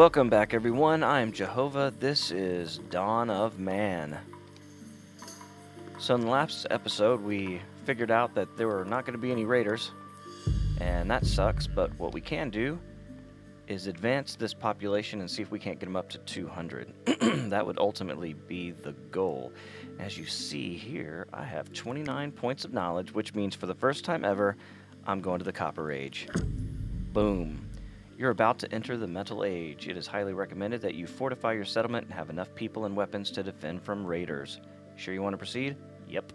Welcome back, everyone. I am JoeHova. This is Dawn of Man. So, in the last episode, we figured out that there were not going to be any raiders, and that sucks. But what we can do is advance this population and see if we can't get them up to 200. that would ultimately be the goal. As you see here, I have 29 points of knowledge, which means for the first time ever, I'm going to the Copper Age. Boom. You're about to enter the Metal Age. It is highly recommended that you fortify your settlement and have enough people and weapons to defend from raiders. Sure you want to proceed? Yep.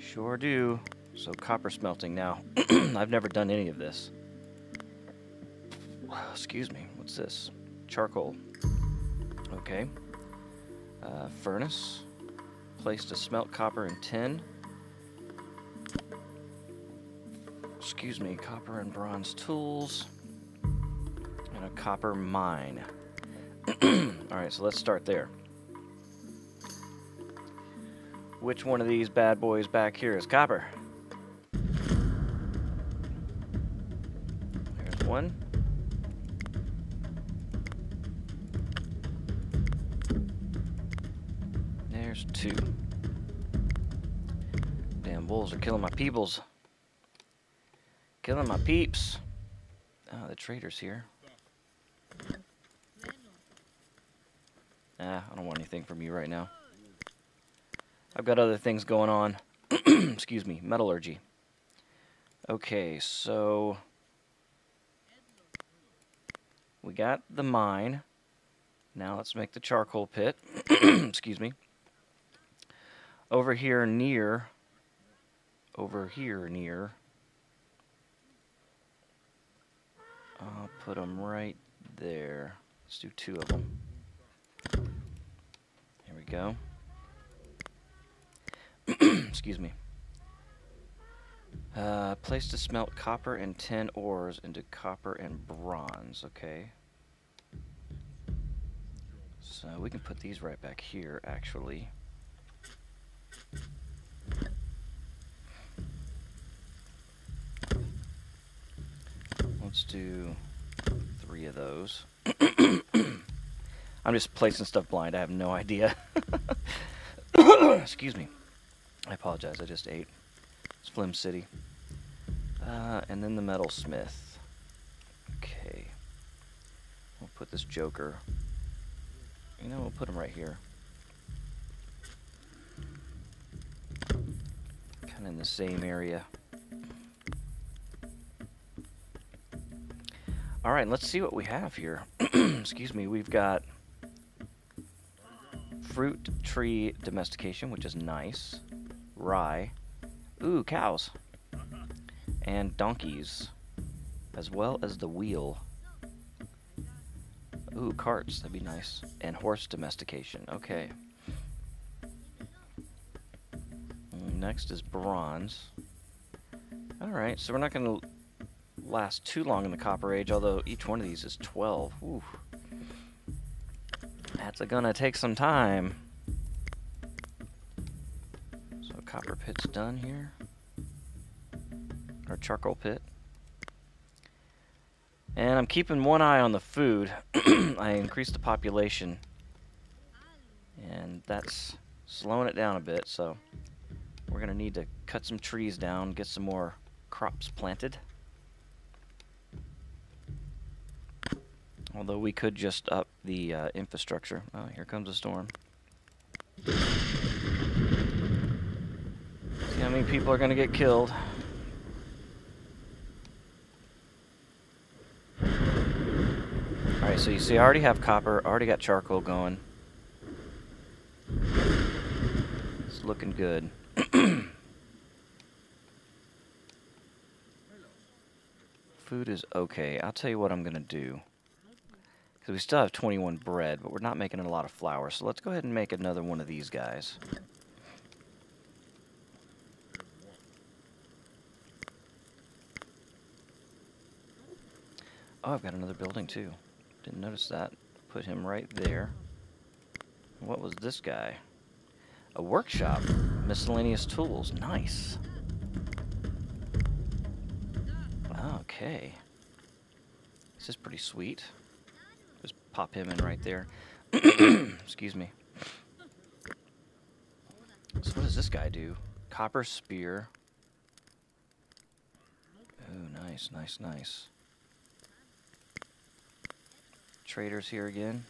Sure do. So copper smelting now. I've never done any of this. Excuse me. What's this? Charcoal. Okay. Uh, furnace. Place to smelt copper and tin. Excuse me, copper and bronze tools, and a copper mine. Alright, so let's start there. Which one of these bad boys back here is copper? There's one. There's two. Damn wolves are killing my peoples. Killing my peeps. Oh, the trader's here. Ah, I don't want anything from you right now. I've got other things going on. Excuse me, metallurgy. Okay, so... We got the mine. Now let's make the charcoal pit. Excuse me. Over here near... Over here near... I'll put them right there. Let's do two of them. Here we go. Excuse me. Uh, place to smelt copper and tin ores into copper and bronze. Okay. So we can put these right back here, actually. Let's do three of those. I'm just placing stuff blind. I have no idea. Excuse me. I apologize. I just ate. It's Flim City. Uh, and then the metalsmith. Okay. We'll put this joker. You know, we'll put him right here. Kind of in the same area. All right, let's see what we have here. Excuse me, we've got fruit tree domestication, which is nice. Rye. Ooh, cows. And donkeys. As well as the wheel. Ooh, carts, that'd be nice. And horse domestication, okay. Next is bronze. Alright, so we're not going to last too long in the Copper Age, although each one of these is 12. Ooh. That's gonna take some time. So copper pit's done here. Or charcoal pit. And I'm keeping one eye on the food. I increased the population. And that's slowing it down a bit, so we're going to need to cut some trees down, get some more crops planted. Although we could just up the uh, infrastructure. Oh, here comes a storm. See how many people are going to get killed. Alright, so you see I already have copper, already got charcoal going. It's looking good. Food is okay. I'll tell you what I'm going to do. Because we still have 21 bread, but we're not making a lot of flour. So let's go ahead and make another one of these guys. Oh, I've got another building too. Didn't notice that. Put him right there. What was this guy? A workshop. Miscellaneous tools. Nice. Okay. This is pretty sweet. Pop him in right there. Excuse me. So what does this guy do? Copper spear. Oh, nice, nice, nice. Traders here again.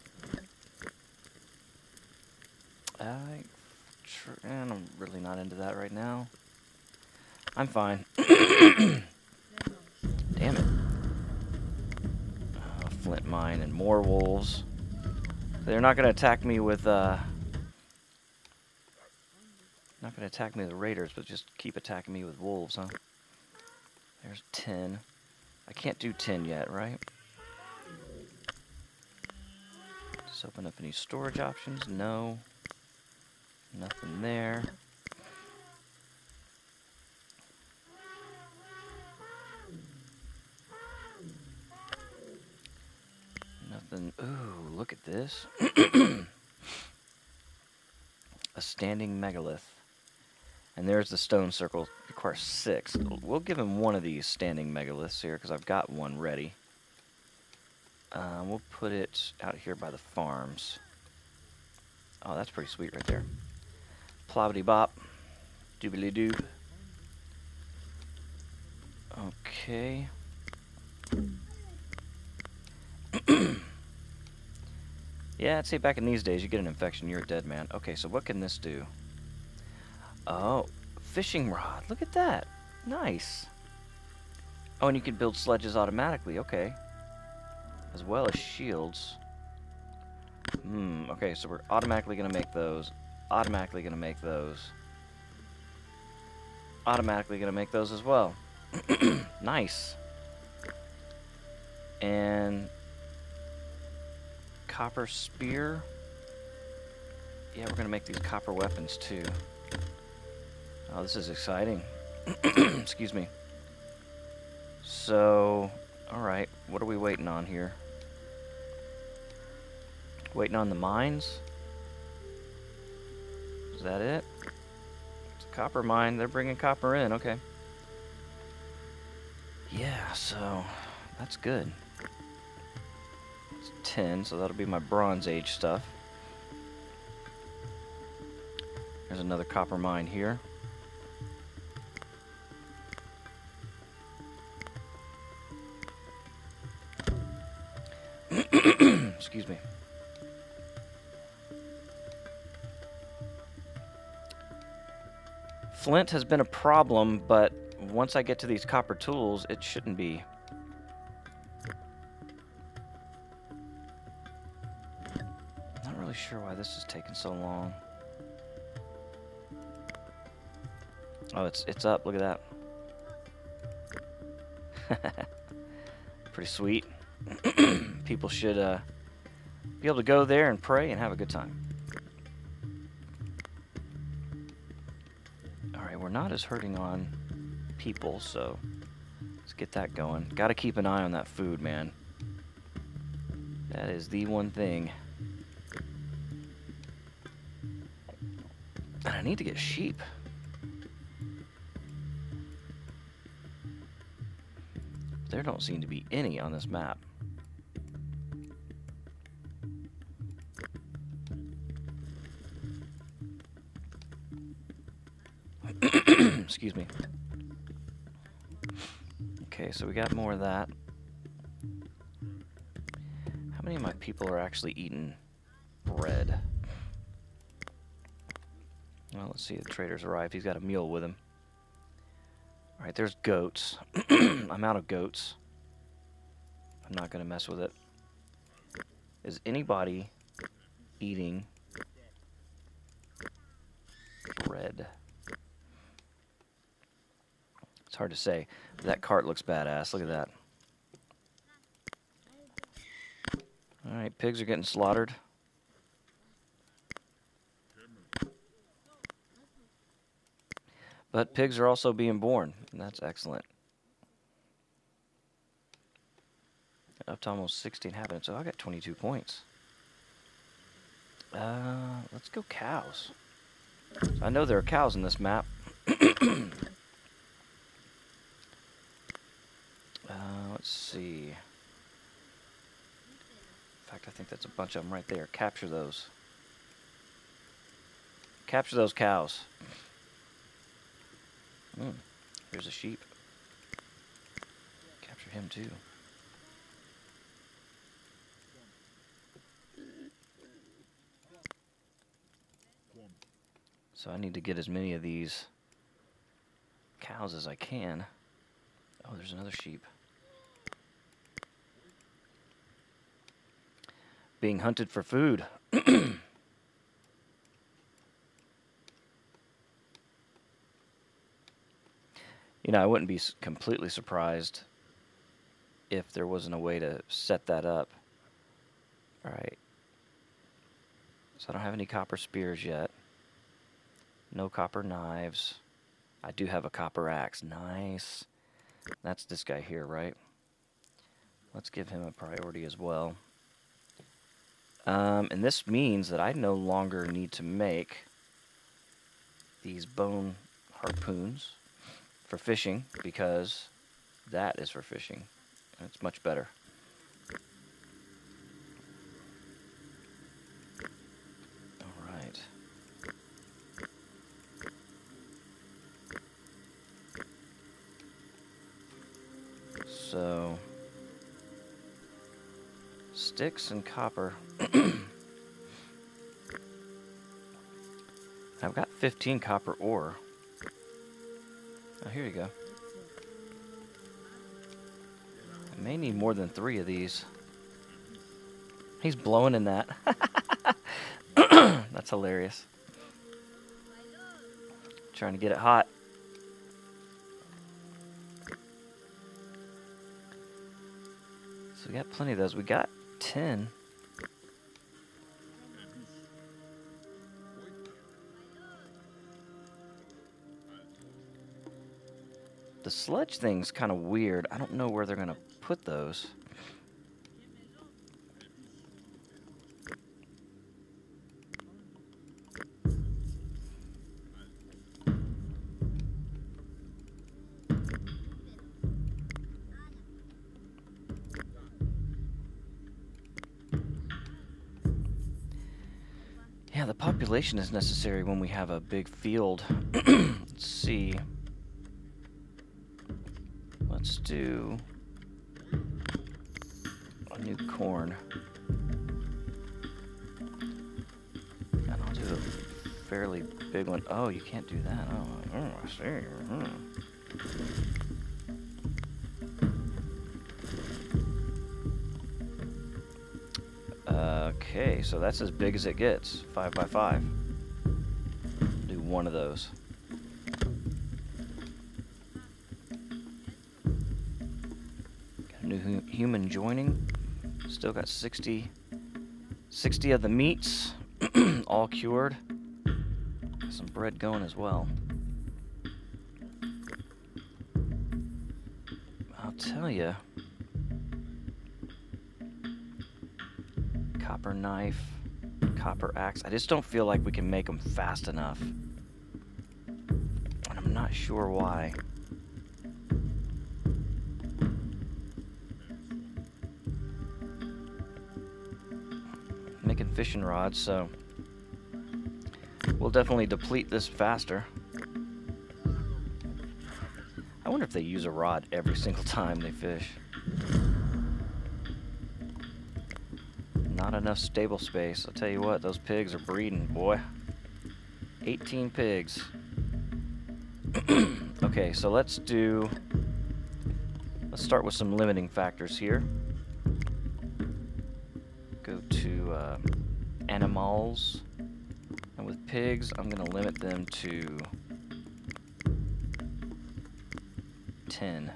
I, and I'm really not into that right now. I'm fine. Damn it. Uh, flint mine and more wolves. They're not going to attack me with, uh... Not going to attack me with raiders, but just keep attacking me with wolves, huh? There's 10. I can't do 10 yet, right? Just open up any storage options. No. Nothing there. Nothing. Ooh, look at this. A standing megalith. And there's the stone circle. Requires six. We'll give him one of these standing megaliths here because I've got one ready. Uh, we'll put it out here by the farms. Oh, that's pretty sweet right there. Plobbity bop. Doobly doob. Okay. Yeah, I'd say back in these days, you get an infection, you're a dead man. Okay, so what can this do? Oh, fishing rod. Look at that. Nice. Oh, and you can build sledges automatically. Okay. As well as shields. Hmm, okay, so we're automatically going to make those. Automatically going to make those. Automatically going to make those as well. nice. And copper spear. Yeah, we're to make these copper weapons too. Oh, this is exciting. Excuse me. So, alright, what are we waiting on here? Waiting on the mines? Is that it? It's a copper mine. They're bringing copper in. Okay. Yeah, so that's good. It's 10, so that'll be my Bronze Age stuff. There's another copper mine here. Excuse me. Flint has been a problem, but once I get to these copper tools, it shouldn't be. This is taking so long. Oh, it's it's up. Look at that. Pretty sweet. People should uh, be able to go there and pray and have a good time. Alright, we're not as hurting on people, so let's get that going. Gotta keep an eye on that food, man. That is the one thing. Need to get sheep. There don't seem to be any on this map. Excuse me. Okay, so we got more of that. How many of my people are actually eating bread? Well, let's see. The trader's arrived. He's got a mule with him. Alright, there's goats. I'm out of goats. I'm not going to mess with it. Is anybody eating bread? It's hard to say. That cart looks badass. Look at that. Alright, pigs are getting slaughtered. But pigs are also being born, and that's excellent. Up to almost 16 inhabitants, so I got 22 points. Uh, let's go cows. I know there are cows in this map. uh, let's see. In fact, I think that's a bunch of them right there. Capture those. Capture those cows. Mm, here's a sheep. Capture him too. So I need to get as many of these cows as I can. Oh, there's another sheep. Being hunted for food. You know, I wouldn't be completely surprised if there wasn't a way to set that up. All right. So I don't have any copper spears yet. No copper knives. I do have a copper axe. Nice. That's this guy here, right? Let's give him a priority as well. Um, and this means that I no longer need to make these bone harpoons for fishing because that is for fishing. It's much better. All right. So, sticks and copper. I've got 15 copper ore. Oh, here you go. I may need more than three of these. He's blowing in that. That's hilarious. Trying to get it hot. So we got plenty of those. We got 10. The sledge thing's kind of weird. I don't know where they're going to put those. Yeah, the population is necessary when we have a big field. Let's see. Do a new corn. And I'll do a fairly big one. Oh, you can't do that. Oh, oh I see. Hmm. Okay, so that's as big as it gets. Five by five. Do one of those. Human joining. Still got 60, 60 of the meats, all cured. Some bread going as well. I'll tell you. Copper knife, copper axe. I just don't feel like we can make them fast enough. And I'm not sure why. Fishing rods, so we'll definitely deplete this faster. I wonder if they use a rod every single time they fish. Not enough stable space. I'll tell you what, those pigs are breeding, boy. 18 pigs. okay, so let's do... Let's start with some limiting factors here. Go to uh, animals. And with pigs, I'm going to limit them to 10.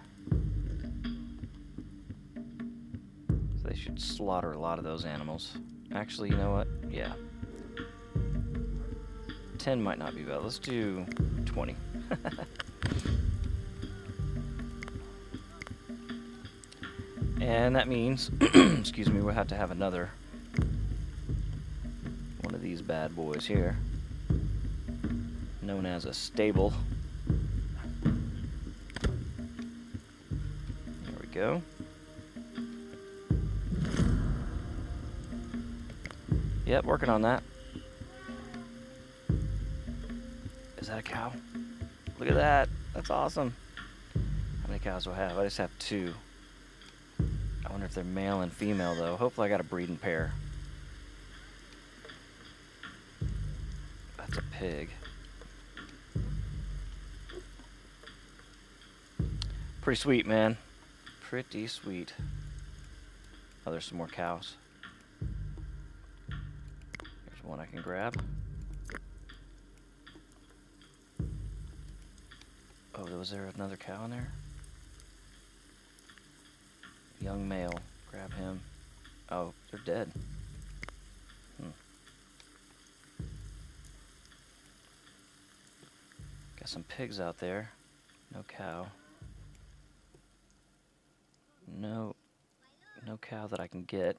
So They should slaughter a lot of those animals. Actually, you know what? Yeah. 10 might not be bad. Let's do 20. and that means, excuse me, we'll have to have another these bad boys here, known as a stable. There we go. Yep, working on that. Is that a cow? Look at that. That's awesome. How many cows do I have? I just have two. I wonder if they're male and female, though. Hopefully I got a breeding pair. Pig. Pretty sweet, man. Pretty sweet. Oh, there's some more cows. There's one I can grab. Oh, was there another cow in there? Young male. Grab him. Oh, they're dead. Got some pigs out there. No cow. No, no cow that I can get.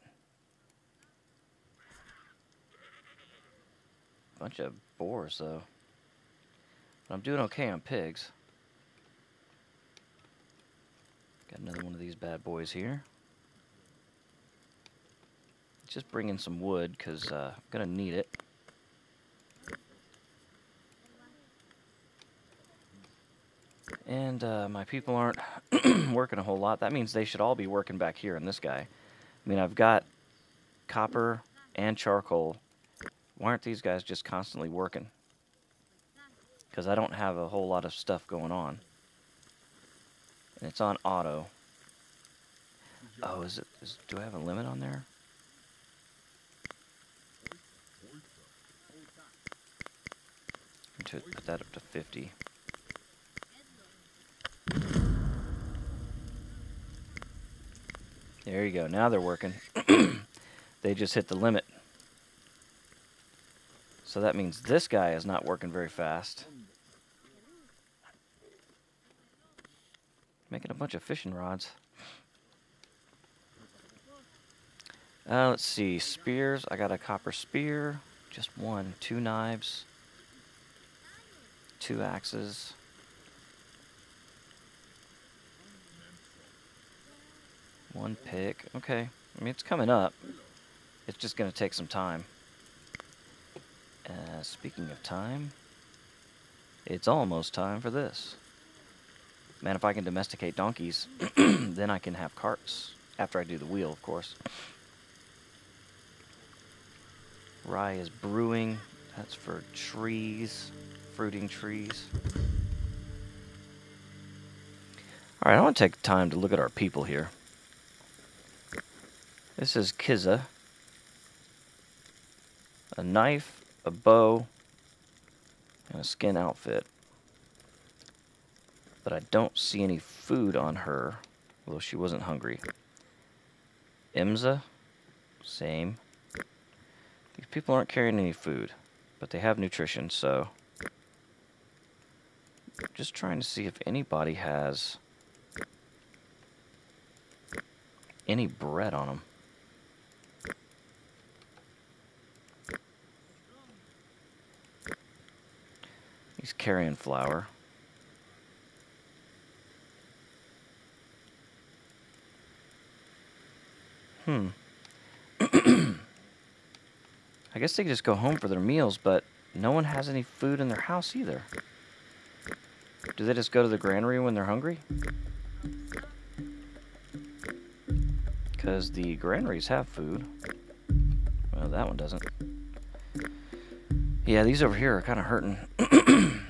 Bunch of boars though. But I'm doing okay on pigs. Got another one of these bad boys here. Just bringing some wood because uh, I'm gonna need it. And uh, my people aren't working a whole lot. That means they should all be working back here in this guy. I mean, I've got copper and charcoal. Why aren't these guys just constantly working? Because I don't have a whole lot of stuff going on. And it's on auto. Oh, is it? Is, do I have a limit on there? To put that up to 50. There you go. Now they're working. they just hit the limit. So that means this guy is not working very fast. Making a bunch of fishing rods. Uh, let's see. Spears. I got a copper spear. Just one. Two knives. Two axes. One pick. Okay. I mean, it's coming up. It's just going to take some time. Uh, speaking of time, it's almost time for this. Man, if I can domesticate donkeys, then I can have carts. After I do the wheel, of course. Rye is brewing. That's for trees, fruiting trees. Alright, I want to take time to look at our people here. This is Kiza. A knife, a bow, and a skin outfit. But I don't see any food on her, although she wasn't hungry. Imza, same. These people aren't carrying any food, but they have nutrition, so... Just trying to see if anybody has any bread on them. He's carrying flour. Hmm. I guess they could just go home for their meals, but no one has any food in their house either. Do they just go to the granary when they're hungry? Because the granaries have food. Well, that one doesn't. Yeah, these over here are kind of hurting.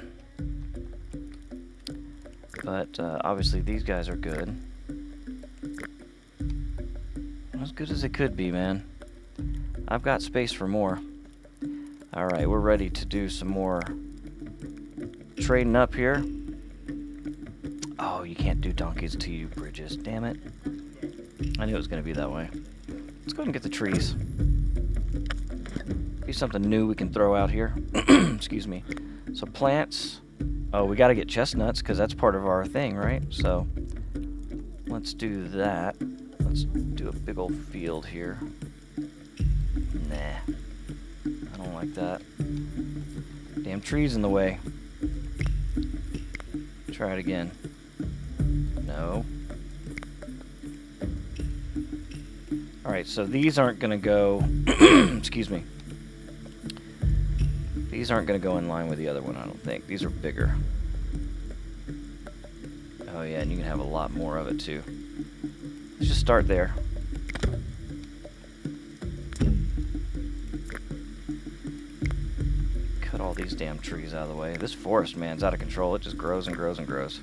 but uh, obviously these guys are good. As good as it could be, man. I've got space for more. Alright, we're ready to do some more trading up here. Oh, you can't do donkeys to you bridges. Damn it. I knew it was going to be that way. Let's go ahead and get the trees. Be something new we can throw out here. Excuse me. So plants. Oh, we got to get chestnuts because that's part of our thing, right? So let's do that. Let's do a big old field here. Nah. I don't like that. Damn trees in the way. Try it again. No. Alright, so these aren't to go... excuse me. These aren't going to go in line with the other one, I don't think. These are bigger. Oh yeah, and you can have a lot more of it too. Let's just start there. Cut all these damn trees out of the way. This forest, man, is out of control. It just grows and grows and grows.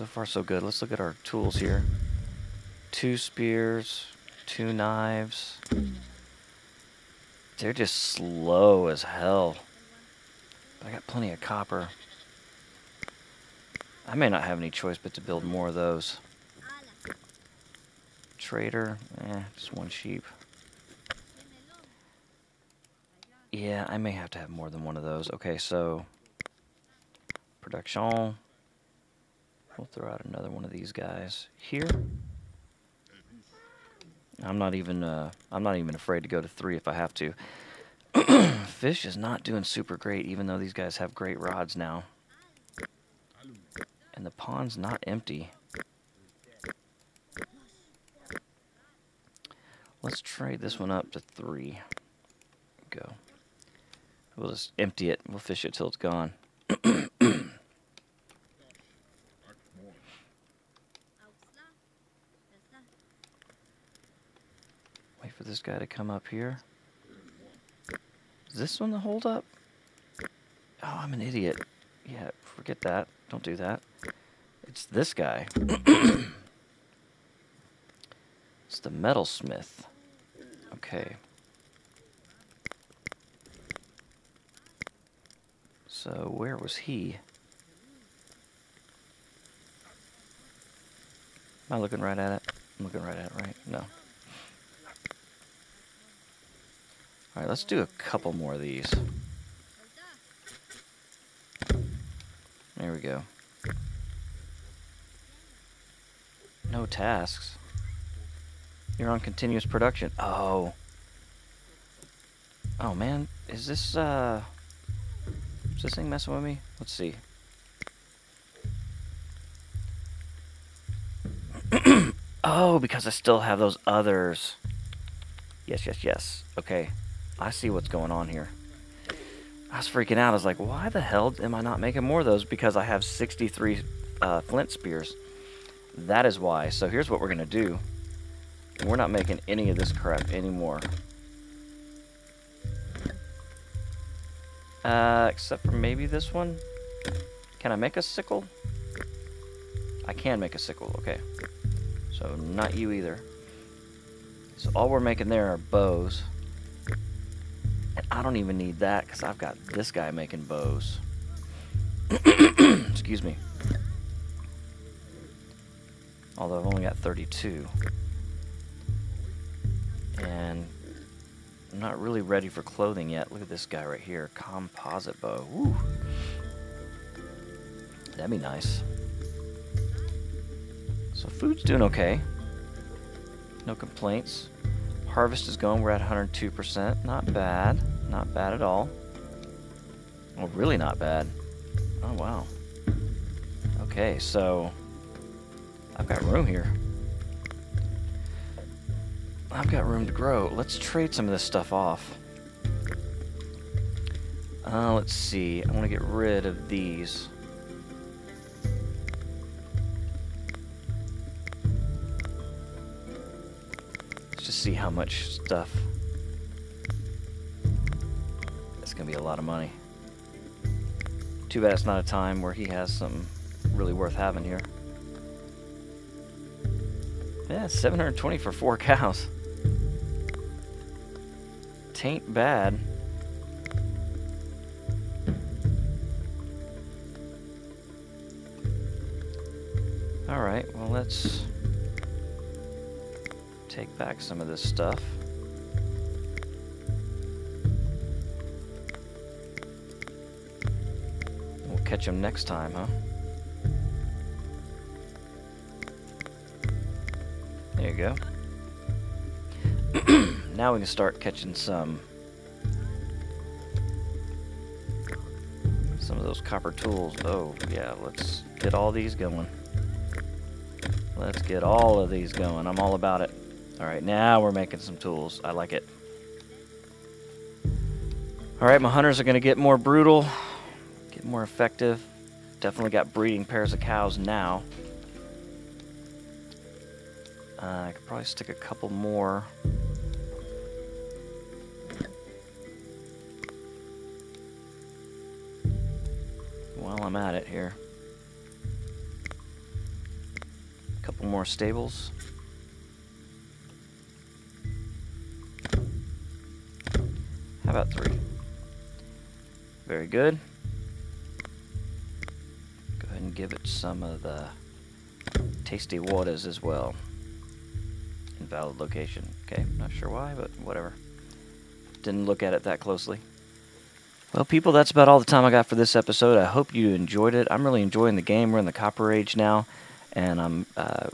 So far, so good. Let's look at our tools here. Two spears, two knives. They're just slow as hell. But I got plenty of copper. I may not have any choice but to build more of those. Trader, eh, just one sheep. Yeah, I may have to have more than one of those. Okay, so production. We'll throw out another one of these guys here. I'm not even uh, I'm not even afraid to go to three if I have to. Fish is not doing super great, even though these guys have great rods now. And the pond's not empty. Let's trade this one up to three. Go. We'll just empty it. We'll fish it till it's gone. Wait for this guy to come up here. Is this one the hold up? Oh, I'm an idiot. Yeah, forget that. Don't do that. It's this guy. it's the metalsmith. Okay. So, where was he? Am I looking right at it? I'm looking right at it, right? No. Alright, let's do a couple more of these. There we go. No tasks. You're on continuous production. Oh. Oh man, is this uh is this thing messing with me? Let's see. oh, because I still have those others. Yes, yes, yes. Okay. I see what's going on here. I was freaking out. I was like, why the hell am I not making more of those? Because I have 63 uh, flint spears. That is why. So here's what we're going to do. We're not making any of this crap anymore. Uh, except for maybe this one. Can I make a sickle? I can make a sickle, okay. So not you either. So all we're making there are bows. I don't even need that because I've got this guy making bows. Excuse me. Although I've only got 32. And I'm not really ready for clothing yet. Look at this guy right here. Composite bow. Woo. That'd be nice. So food's doing okay. No complaints. Harvest is going. We're at 102%. Not bad. Not bad at all. Well, really not bad. Oh, wow. Okay, so... I've got room here. I've got room to grow. Let's trade some of this stuff off. Uh, let's see. I want to get rid of these. Let's just see how much stuff. Going to be a lot of money. Too bad it's not a time where he has something really worth having here. Yeah, 720 for four cows tain't bad. Alright, well let's take back some of this stuff. Catch them next time, huh? There you go now we can start catching some some of those copper tools. Oh, yeah, let's get all these going. Let's get all of these going. I'm all about it. All right, now we're making some tools. I like it. All right, my hunters are going to get more brutal, get more effective. Definitely got breeding pairs of cows now. Uh, I could probably stick a couple more. While I'm at it here. A couple more stables. How about three? Very good. And give it some of the tasty waters as well. Invalid location. Okay, not sure why, but whatever. Didn't look at it that closely. Well, people, that's about all the time I got for this episode. I hope you enjoyed it. I'm really enjoying the game. We're in the Copper Age now, and I'm uh,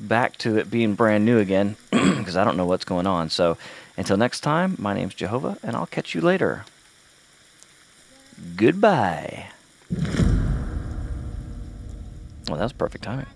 back to it being brand new again because I don't know what's going on. So until next time, my name's JoeHova, and I'll catch you later. Goodbye. Well, that was perfect timing.